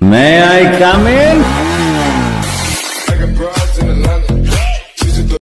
May I come in?